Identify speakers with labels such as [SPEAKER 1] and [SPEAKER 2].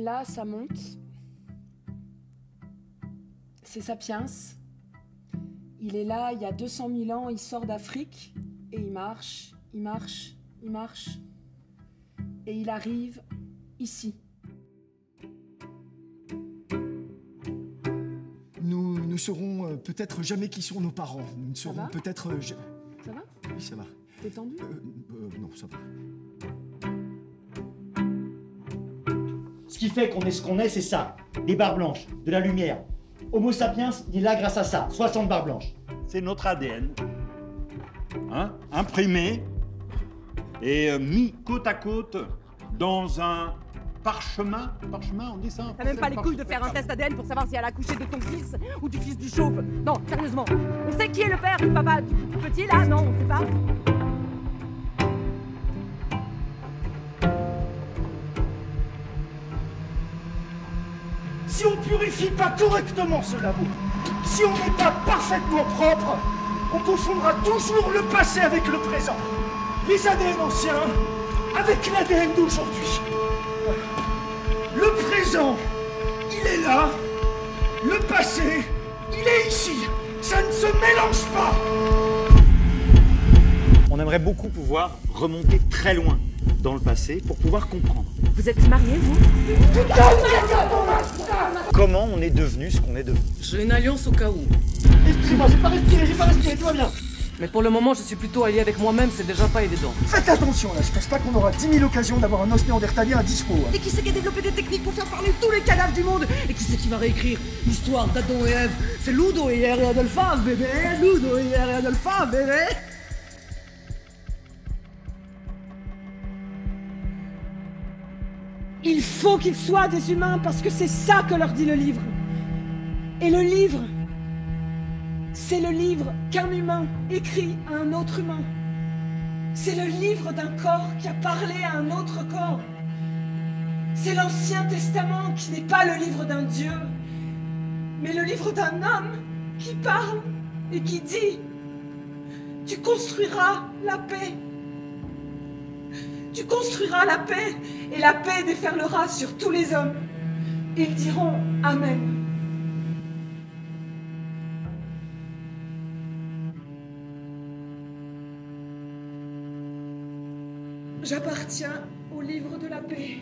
[SPEAKER 1] Là, ça monte. C'est Sapiens. Il est là, il y a 200 000 ans, il sort d'Afrique et il marche, il marche, il marche. Et il arrive ici.
[SPEAKER 2] Nous ne saurons euh, peut-être jamais qui sont nos parents. Nous ne saurons peut-être... euh,
[SPEAKER 1] Ça va?
[SPEAKER 2] Oui, ça va.
[SPEAKER 1] T'es tendu?
[SPEAKER 2] Euh, euh, non, ça va.
[SPEAKER 3] Qui fait qu'on est ce qu'on est, c'est ça. Des barres blanches, de la lumière. Homo sapiens, il est là grâce à ça. 60 barres blanches.
[SPEAKER 4] C'est notre ADN. Hein, imprimé et euh, mis côte à côte dans un parchemin. Parchemin, on dit ça
[SPEAKER 5] T'as même pas les couilles de faire un test ADN pour savoir si elle a accouché de ton fils ou du fils du chauve. Non, sérieusement. On sait qui est le père du papa du petit là? Non, on sait pas.
[SPEAKER 2] Si on purifie pas correctement ce labo, si on n'est pas parfaitement propre, on confondra toujours le passé avec le présent. Les ADN anciens avec l'ADN d'aujourd'hui. Le présent, il est là. Le passé, il est ici. Ça ne se mélange pas.
[SPEAKER 3] On aimerait beaucoup pouvoir remonter très loin dans le passé pour pouvoir comprendre
[SPEAKER 5] Vous êtes mariés, vous?
[SPEAKER 3] Comment on est devenu ce qu'on est devenu.
[SPEAKER 6] J'ai une alliance au cas où.
[SPEAKER 2] Excusez-moi, j'ai pas respiré, j'ai pas respiré, tout va bien.
[SPEAKER 6] Mais pour le moment, je suis plutôt allié avec moi-même, c'est déjà pas évident.
[SPEAKER 2] Faites attention là, je pense pas qu'on aura 10 000 occasions d'avoir un os néandertalien à dispo. hein.
[SPEAKER 5] Et qui c'est qui a développé des techniques pour faire parler tous les cadavres du monde
[SPEAKER 6] Et qui c'est qui va réécrire l'histoire d'Adam et Ève? C'est Ludo et Hier et Adolphe, bébé Ludo et Hier et Adolphe, bébé
[SPEAKER 1] Il faut qu'ils soient des humains parce que c'est ça que leur dit le livre. Et le livre, c'est le livre qu'un humain écrit à un autre humain. C'est le livre d'un corps qui a parlé à un autre corps. C'est l'Ancien Testament qui n'est pas le livre d'un Dieu, mais le livre d'un homme qui parle et qui dit, tu construiras la paix. Tu construiras la paix et la paix déferlera sur tous les hommes. Ils diront Amen. J'appartiens au livre de la paix.